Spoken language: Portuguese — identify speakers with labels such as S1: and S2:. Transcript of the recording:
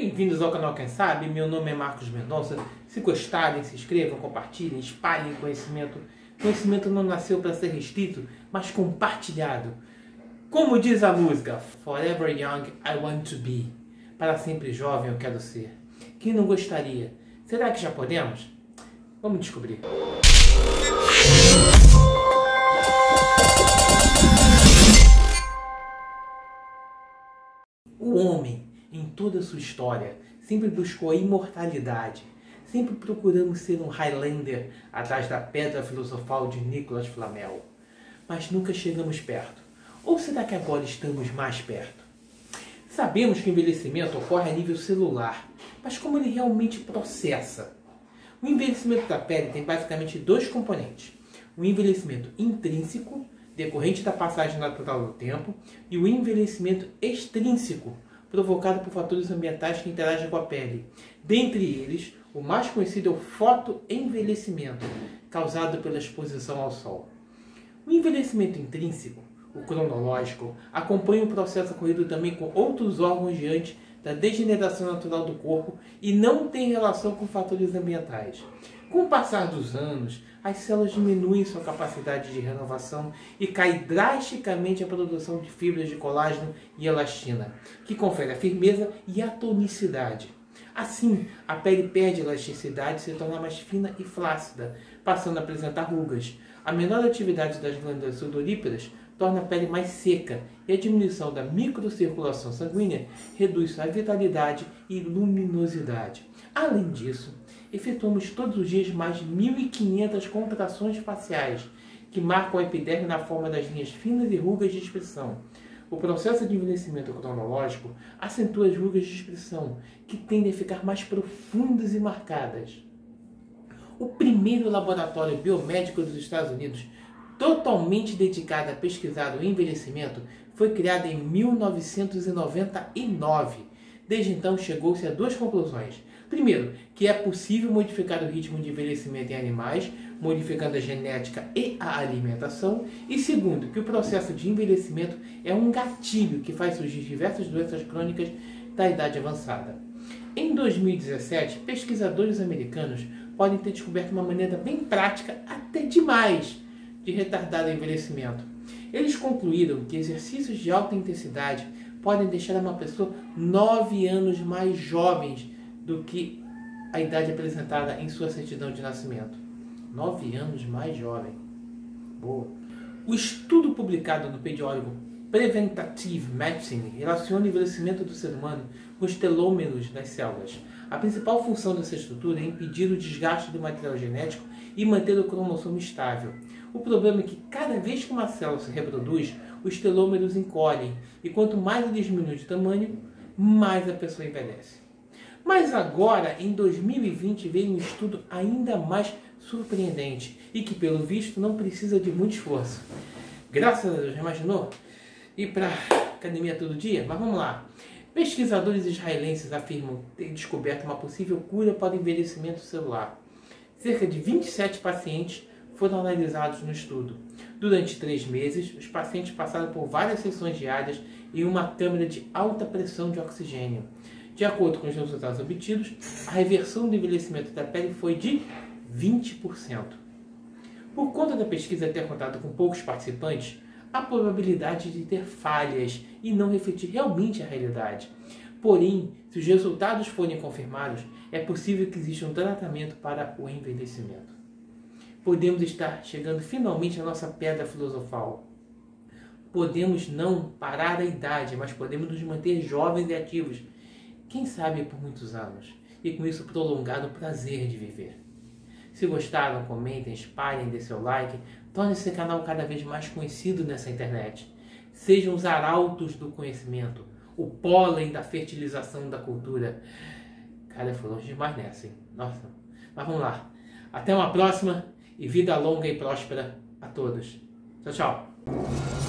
S1: Bem-vindos ao canal Quem Sabe, meu nome é Marcos Mendonça. Se gostarem, se inscrevam, compartilhem, espalhem conhecimento. Conhecimento não nasceu para ser restrito, mas compartilhado. Como diz a música, Forever Young I Want to Be. Para sempre jovem eu quero ser. Quem não gostaria? Será que já podemos? Vamos descobrir. O homem, em toda a sua história, sempre buscou a imortalidade, sempre procurando ser um Highlander atrás da pedra filosofal de Nicolas Flamel. Mas nunca chegamos perto. Ou será que agora estamos mais perto? Sabemos que o envelhecimento ocorre a nível celular, mas como ele realmente processa? O envelhecimento da pele tem basicamente dois componentes: o envelhecimento intrínseco, decorrente da passagem natural do tempo, e o envelhecimento extrínseco, provocado por fatores ambientais que interagem com a pele. Dentre eles, o mais conhecido é o fotoenvelhecimento, causado pela exposição ao sol. O envelhecimento intrínseco, o cronológico, acompanha o processo ocorrido também com outros órgãos diante da degeneração natural do corpo e não tem relação com fatores ambientais. Com o passar dos anos, as células diminuem sua capacidade de renovação e cai drasticamente a produção de fibras de colágeno e elastina, que confere a firmeza e a tonicidade. Assim, a pele perde elasticidade e se torna mais fina e flácida, passando a apresentar rugas. A menor atividade das glândulas sudoríparas torna a pele mais seca e a diminuição da microcirculação sanguínea reduz sua vitalidade e luminosidade. Além disso, efetuamos todos os dias mais 1.500 contrações faciais, que marcam a epiderme na forma das linhas finas e rugas de expressão. O processo de envelhecimento cronológico acentua as rugas de expressão, que tendem a ficar mais profundas e marcadas. O primeiro laboratório biomédico dos Estados Unidos totalmente dedicado a pesquisar o envelhecimento, foi criado em 1999. Desde então, chegou-se a duas conclusões. Primeiro, que é possível modificar o ritmo de envelhecimento em animais, modificando a genética e a alimentação. E segundo, que o processo de envelhecimento é um gatilho que faz surgir diversas doenças crônicas da idade avançada. Em 2017, pesquisadores americanos podem ter descoberto uma maneira bem prática, até demais, de retardar o envelhecimento. Eles concluíram que exercícios de alta intensidade podem deixar uma pessoa nove anos mais jovens do que a idade apresentada em sua certidão de nascimento. Nove anos mais jovem. Boa. O estudo publicado no periódico Preventative Medicine relaciona o envelhecimento do ser humano com os telômeros das células. A principal função dessa estrutura é impedir o desgaste do material genético e manter o cromossomo estável. O problema é que cada vez que uma célula se reproduz, os telômeros encolhem, e quanto mais eles diminuem de tamanho, mais a pessoa envelhece. Mas agora, em 2020, veio um estudo ainda mais surpreendente e que, pelo visto, não precisa de muito esforço. Graças a Deus, já imaginou? Ir para academia todo dia? Mas vamos lá. Pesquisadores israelenses afirmam ter descoberto uma possível cura para o envelhecimento celular. Cerca de 27 pacientes foram analisados no estudo. Durante três meses, os pacientes passaram por várias sessões diárias em uma câmara de alta pressão de oxigênio. De acordo com os resultados obtidos, a reversão do envelhecimento da pele foi de 20%. Por conta da pesquisa ter contado com poucos participantes, a probabilidade de ter falhas e não refletir realmente a realidade. Porém, se os resultados forem confirmados, é possível que exista um tratamento para o envelhecimento podemos estar chegando finalmente à nossa pedra filosofal. Podemos não parar a idade, mas podemos nos manter jovens e ativos, quem sabe por muitos anos, e com isso prolongar o prazer de viver. Se gostaram, comentem, espalhem, dê seu like, torne esse canal cada vez mais conhecido nessa internet. Sejam os arautos do conhecimento, o pólen da fertilização da cultura. Cara, foi longe demais nessa, hein? Nossa. Mas vamos lá. Até uma próxima e vida longa e próspera a todos. Tchau, tchau.